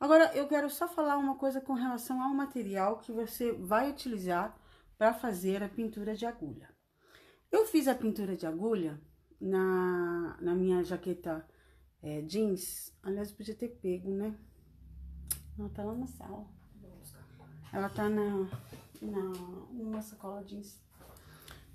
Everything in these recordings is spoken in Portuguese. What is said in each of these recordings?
Agora, eu quero só falar uma coisa com relação ao material que você vai utilizar para fazer a pintura de agulha. Eu fiz a pintura de agulha na, na minha jaqueta é, jeans. Aliás, podia ter pego, né? Ela tá lá na sala. Ela tá na, na numa sacola jeans.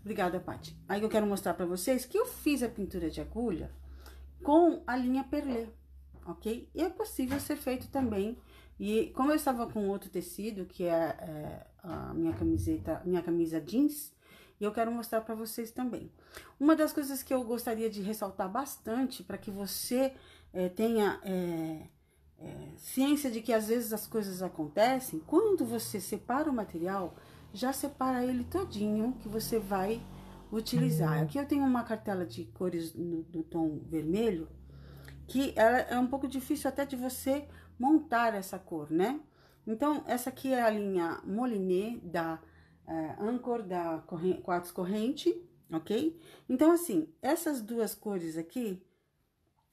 Obrigada, Paty. Aí eu quero mostrar pra vocês que eu fiz a pintura de agulha com a linha perlê, ok? E é possível ser feito também. E como eu estava com outro tecido, que é, é a minha camiseta, minha camisa jeans, e eu quero mostrar para vocês também. Uma das coisas que eu gostaria de ressaltar bastante para que você é, tenha é, é, ciência de que às vezes as coisas acontecem, quando você separa o material, já separa ele todinho que você vai utilizar. Aqui eu tenho uma cartela de cores no, no tom vermelho, que ela é um pouco difícil até de você montar essa cor, né? Então, essa aqui é a linha Moliné da é, Anchor da corrente, corrente, ok? Então, assim, essas duas cores aqui,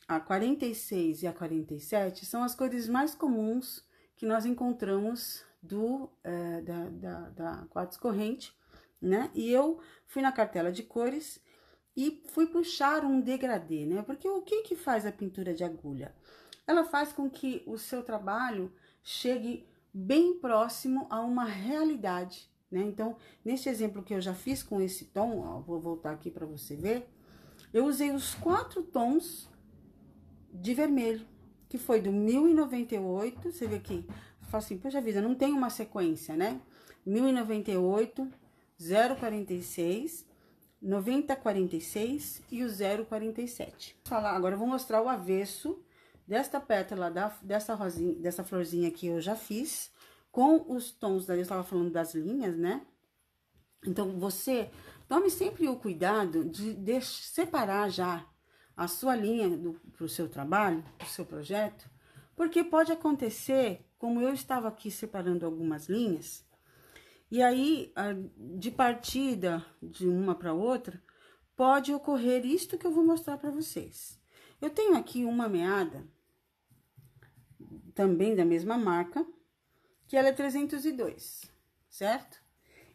a 46 e a 47, são as cores mais comuns que nós encontramos do, é, da, da, da corrente, né? E eu fui na cartela de cores e fui puxar um degradê, né? Porque o que que faz a pintura de agulha? Ela faz com que o seu trabalho chegue bem próximo a uma realidade, né? Então, nesse exemplo que eu já fiz com esse tom, ó, vou voltar aqui para você ver, eu usei os quatro tons de vermelho, que foi do 1098, você vê aqui, eu falo assim, poxa vida, não tem uma sequência, né? 1098, 046, 9046 e o 047. Falar, agora eu vou mostrar o avesso desta pétala, da, dessa rosinha, dessa florzinha que eu já fiz, com os tons, daí eu estava falando das linhas, né? Então, você tome sempre o cuidado de, de separar já a sua linha para o seu trabalho, o seu projeto, porque pode acontecer, como eu estava aqui separando algumas linhas, e aí, de partida de uma para outra, pode ocorrer isto que eu vou mostrar para vocês. Eu tenho aqui uma meada, também da mesma marca, que ela é 302, certo?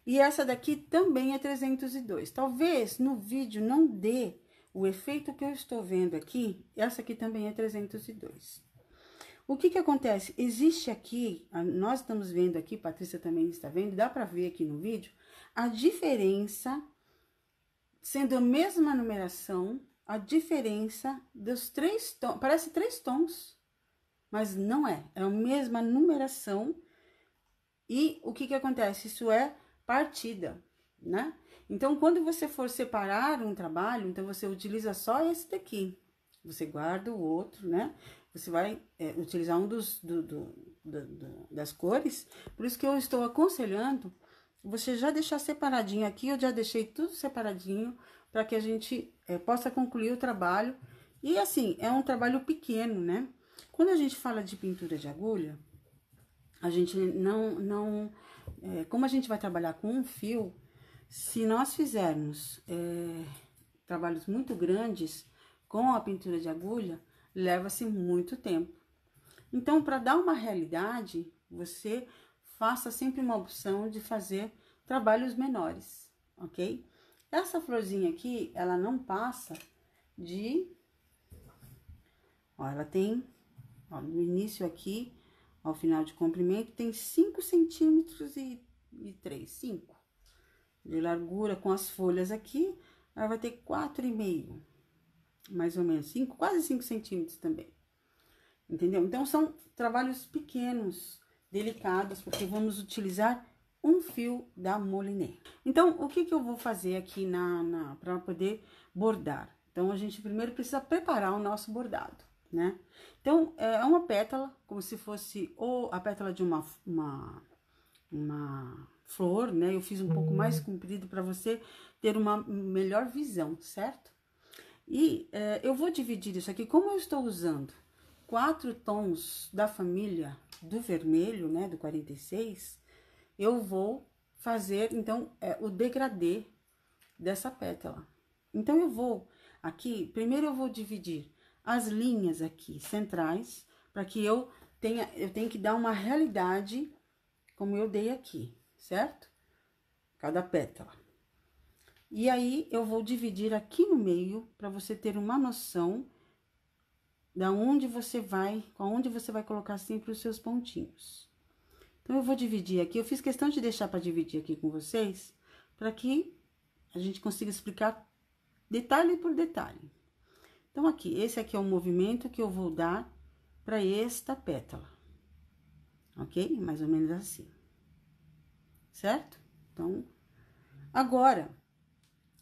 E essa daqui também é 302. Talvez no vídeo não dê o efeito que eu estou vendo aqui, essa aqui também é 302. O que que acontece? Existe aqui, nós estamos vendo aqui, Patrícia também está vendo, dá para ver aqui no vídeo, a diferença, sendo a mesma numeração, a diferença dos três tons, parece três tons, mas não é, é a mesma numeração, e o que que acontece? Isso é partida, né? Então, quando você for separar um trabalho, então você utiliza só esse daqui. Você guarda o outro, né? Você vai é, utilizar um dos do, do, do, das cores. Por isso que eu estou aconselhando você já deixar separadinho aqui. Eu já deixei tudo separadinho para que a gente é, possa concluir o trabalho. E assim, é um trabalho pequeno, né? Quando a gente fala de pintura de agulha, a gente não, não, é, como a gente vai trabalhar com um fio, se nós fizermos é, trabalhos muito grandes com a pintura de agulha, leva-se muito tempo. Então, para dar uma realidade, você faça sempre uma opção de fazer trabalhos menores, ok? Essa florzinha aqui, ela não passa de... Ó, ela tem, ó, no início aqui, ao final de comprimento, tem 5 centímetros e, e 3, 5 de largura com as folhas aqui, ela vai ter 4,5, mais ou menos, 5, quase 5 centímetros também. Entendeu? Então, são trabalhos pequenos, delicados, porque vamos utilizar um fio da Moliné. Então, o que que eu vou fazer aqui na, na para poder bordar? Então, a gente primeiro precisa preparar o nosso bordado né? Então, é uma pétala, como se fosse ou a pétala de uma, uma, uma flor, né? Eu fiz um pouco mais uhum. comprido para você ter uma melhor visão, certo? E é, eu vou dividir isso aqui, como eu estou usando quatro tons da família do vermelho, né, do 46, eu vou fazer, então, é, o degradê dessa pétala. Então, eu vou aqui, primeiro eu vou dividir as linhas aqui centrais, para que eu tenha, eu tenho que dar uma realidade como eu dei aqui, certo? Cada pétala. E aí, eu vou dividir aqui no meio, para você ter uma noção da onde você vai, aonde você vai colocar sempre os seus pontinhos. Então, eu vou dividir aqui, eu fiz questão de deixar para dividir aqui com vocês, para que a gente consiga explicar detalhe por detalhe. Então, aqui, esse aqui é o movimento que eu vou dar para esta pétala. Ok? Mais ou menos assim. Certo? Então, agora,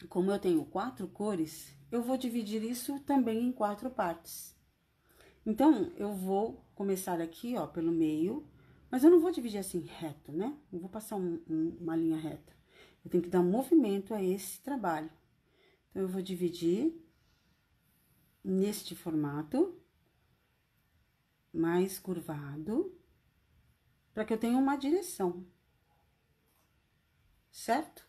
como eu tenho quatro cores, eu vou dividir isso também em quatro partes. Então, eu vou começar aqui, ó, pelo meio, mas eu não vou dividir assim reto, né? Não vou passar um, um, uma linha reta. Eu tenho que dar movimento a esse trabalho. Então, eu vou dividir neste formato, mais curvado, para que eu tenha uma direção, certo?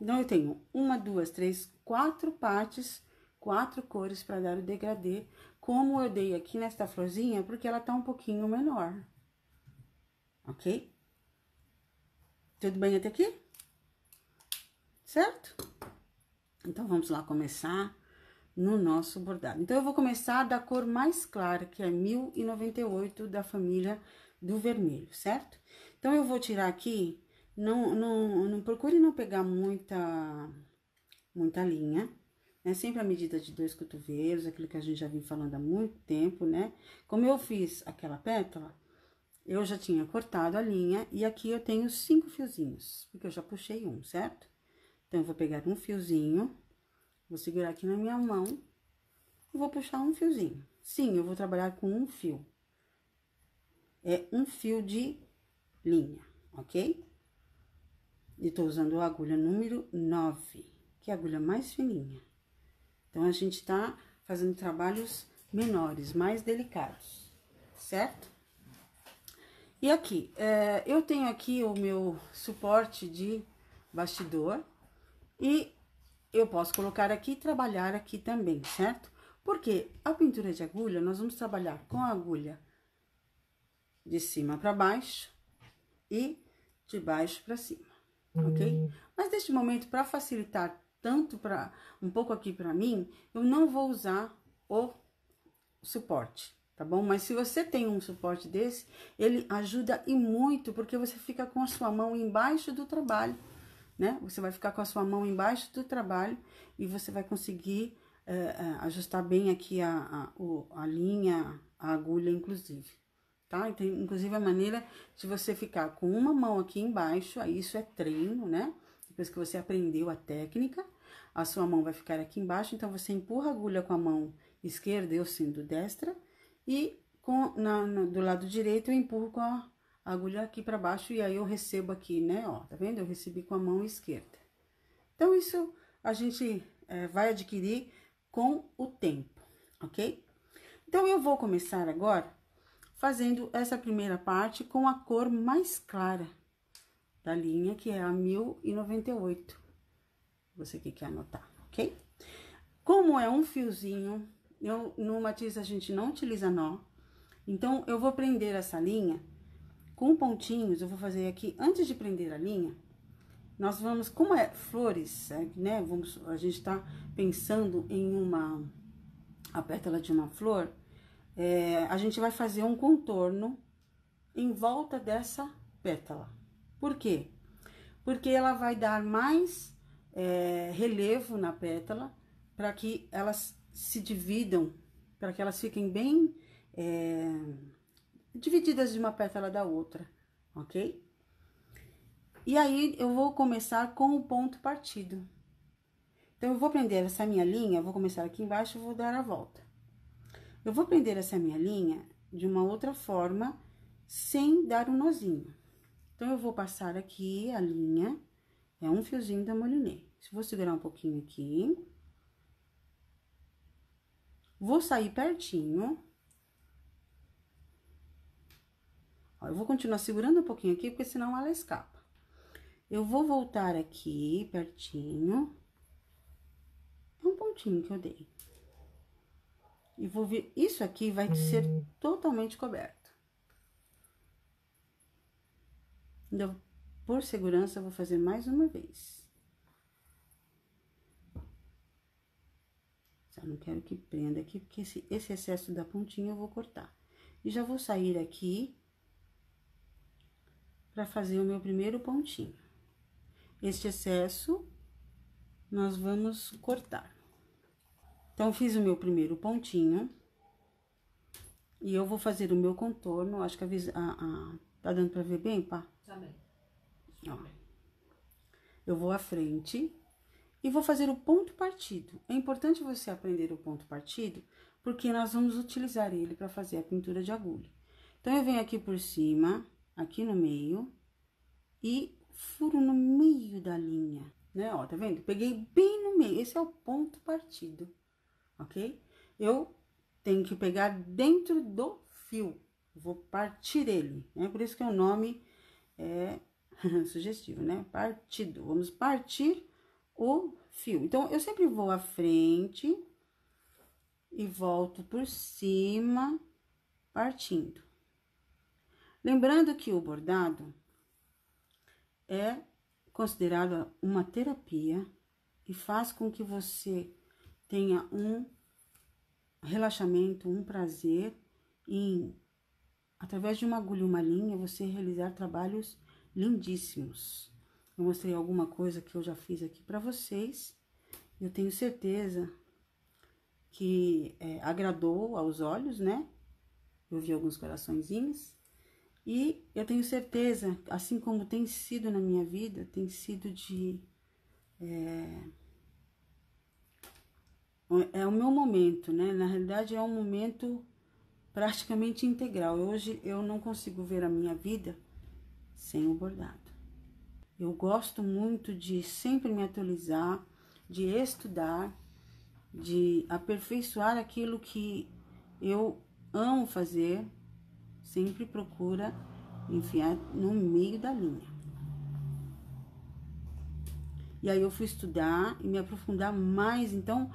Então, eu tenho uma, duas, três, quatro partes, quatro cores para dar o degradê, como eu dei aqui nesta florzinha, porque ela tá um pouquinho menor, ok? Tudo bem até aqui? Certo? Então, vamos lá começar no nosso bordado. Então, eu vou começar da cor mais clara, que é 1098 da família do vermelho, certo? Então, eu vou tirar aqui, não, não, não procure não pegar muita, muita linha, né? Sempre a medida de dois cotovelos, aquilo que a gente já vem falando há muito tempo, né? Como eu fiz aquela pétala, eu já tinha cortado a linha e aqui eu tenho cinco fiozinhos, porque eu já puxei um, certo? Então, eu vou pegar um fiozinho Vou segurar aqui na minha mão e vou puxar um fiozinho. Sim, eu vou trabalhar com um fio. É um fio de linha, ok? E tô usando a agulha número 9, que é a agulha mais fininha. Então, a gente tá fazendo trabalhos menores, mais delicados, certo? E aqui, é, eu tenho aqui o meu suporte de bastidor e eu posso colocar aqui e trabalhar aqui também, certo? Porque a pintura de agulha, nós vamos trabalhar com a agulha de cima para baixo e de baixo para cima, ok? Uhum. Mas neste momento, para facilitar tanto para um pouco aqui para mim, eu não vou usar o suporte, tá bom? Mas se você tem um suporte desse, ele ajuda e muito, porque você fica com a sua mão embaixo do trabalho né? Você vai ficar com a sua mão embaixo do trabalho e você vai conseguir é, ajustar bem aqui a, a, a linha, a agulha, inclusive, tá? Inclusive, a maneira de você ficar com uma mão aqui embaixo, aí isso é treino, né? Depois que você aprendeu a técnica, a sua mão vai ficar aqui embaixo, então você empurra a agulha com a mão esquerda, eu sendo destra, e com, na, do lado direito eu empurro com a agulha aqui para baixo e aí eu recebo aqui, né, ó, tá vendo? Eu recebi com a mão esquerda. Então, isso a gente é, vai adquirir com o tempo, ok? Então, eu vou começar agora fazendo essa primeira parte com a cor mais clara da linha, que é a 1098. Você que quer anotar, ok? Como é um fiozinho, eu, no matiz a gente não utiliza nó, então, eu vou prender essa linha com pontinhos, eu vou fazer aqui, antes de prender a linha, nós vamos, como é flores, é, né, vamos, a gente tá pensando em uma, a pétala de uma flor, é, a gente vai fazer um contorno em volta dessa pétala. Por quê? Porque ela vai dar mais é, relevo na pétala, para que elas se dividam, para que elas fiquem bem... É, divididas de uma pétala da outra, ok? E aí, eu vou começar com o ponto partido. Então, eu vou prender essa minha linha, vou começar aqui embaixo e vou dar a volta. Eu vou prender essa minha linha de uma outra forma, sem dar um nozinho. Então, eu vou passar aqui a linha, é um fiozinho da Moliné. Vou segurar um pouquinho aqui. Vou sair pertinho Ó, eu vou continuar segurando um pouquinho aqui, porque senão ela escapa. Eu vou voltar aqui, pertinho. É um pontinho que eu dei. E vou ver, isso aqui vai ser totalmente coberto. Então, por segurança, vou fazer mais uma vez. Só não quero que prenda aqui, porque esse, esse excesso da pontinha eu vou cortar. E já vou sair aqui para fazer o meu primeiro pontinho. Este excesso, nós vamos cortar. Então, fiz o meu primeiro pontinho. E eu vou fazer o meu contorno. Acho que a, a, a tá dando pra ver bem, pá? Também. Ó. Eu vou à frente e vou fazer o ponto partido. É importante você aprender o ponto partido, porque nós vamos utilizar ele para fazer a pintura de agulha. Então, eu venho aqui por cima, aqui no meio, e furo no meio da linha, né? Ó, tá vendo? Peguei bem no meio, esse é o ponto partido ok? Eu tenho que pegar dentro do fio, vou partir ele, né? Por isso que o nome é sugestivo, né? Partido, vamos partir o fio. Então, eu sempre vou à frente e volto por cima, partindo. Lembrando que o bordado é considerado uma terapia e faz com que você tenha um relaxamento, um prazer em, através de uma agulha e uma linha, você realizar trabalhos lindíssimos. Eu mostrei alguma coisa que eu já fiz aqui para vocês. Eu tenho certeza que é, agradou aos olhos, né? Eu vi alguns coraçõezinhos. E eu tenho certeza, assim como tem sido na minha vida, tem sido de é, é o meu momento, né? Na realidade, é um momento praticamente integral. Hoje eu não consigo ver a minha vida sem o bordado. Eu gosto muito de sempre me atualizar, de estudar, de aperfeiçoar aquilo que eu amo fazer, sempre procura enfiar no meio da linha. E aí eu fui estudar e me aprofundar mais. Então,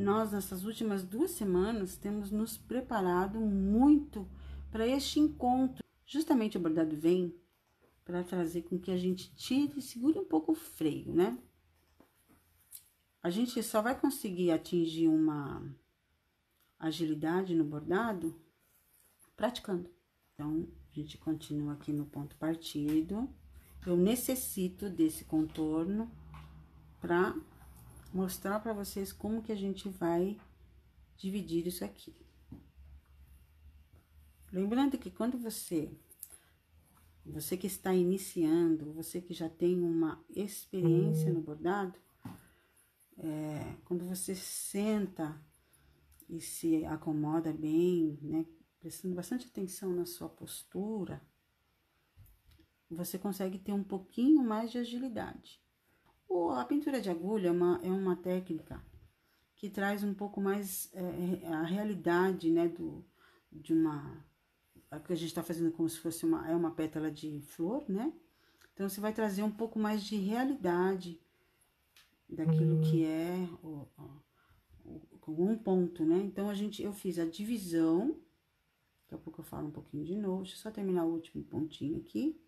nós nessas últimas duas semanas temos nos preparado muito para este encontro. Justamente o bordado vem para trazer com que a gente tire e segure um pouco o freio, né? A gente só vai conseguir atingir uma agilidade no bordado praticando. Então, a gente continua aqui no ponto partido. Eu necessito desse contorno para mostrar para vocês como que a gente vai dividir isso aqui. Lembrando que quando você, você que está iniciando, você que já tem uma experiência no bordado, é, quando você senta e se acomoda bem, né, prestando bastante atenção na sua postura, você consegue ter um pouquinho mais de agilidade. A pintura de agulha é uma, é uma técnica que traz um pouco mais é, é, a realidade, né, do, de uma... que a gente está fazendo como se fosse uma, é uma pétala de flor, né? Então, você vai trazer um pouco mais de realidade daquilo que é o, o, um ponto, né? Então, a gente, eu fiz a divisão, daqui a pouco eu falo um pouquinho de novo, deixa eu só terminar o último pontinho aqui.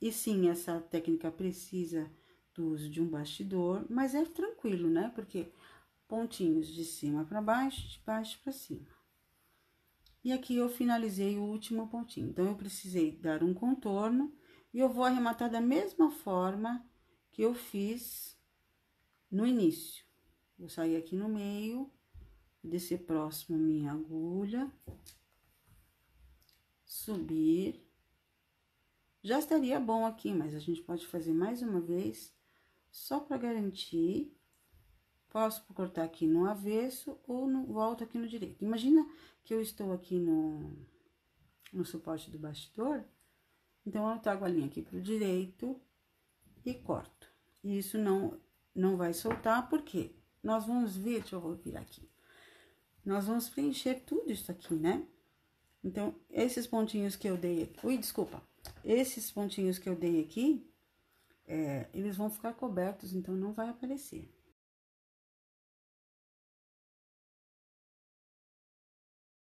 E sim, essa técnica precisa do uso de um bastidor, mas é tranquilo, né? Porque pontinhos de cima para baixo, de baixo para cima. E aqui eu finalizei o último pontinho. Então, eu precisei dar um contorno e eu vou arrematar da mesma forma que eu fiz no início. Vou sair aqui no meio, descer próximo minha agulha, subir já estaria bom aqui, mas a gente pode fazer mais uma vez, só para garantir. Posso cortar aqui no avesso ou no, volto aqui no direito. Imagina que eu estou aqui no, no suporte do bastidor, então eu trago a linha aqui pro direito e corto. E isso não, não vai soltar, porque nós vamos ver, deixa eu virar aqui. Nós vamos preencher tudo isso aqui, né? Então, esses pontinhos que eu dei aqui... Ui, desculpa. Esses pontinhos que eu dei aqui, é, eles vão ficar cobertos, então não vai aparecer.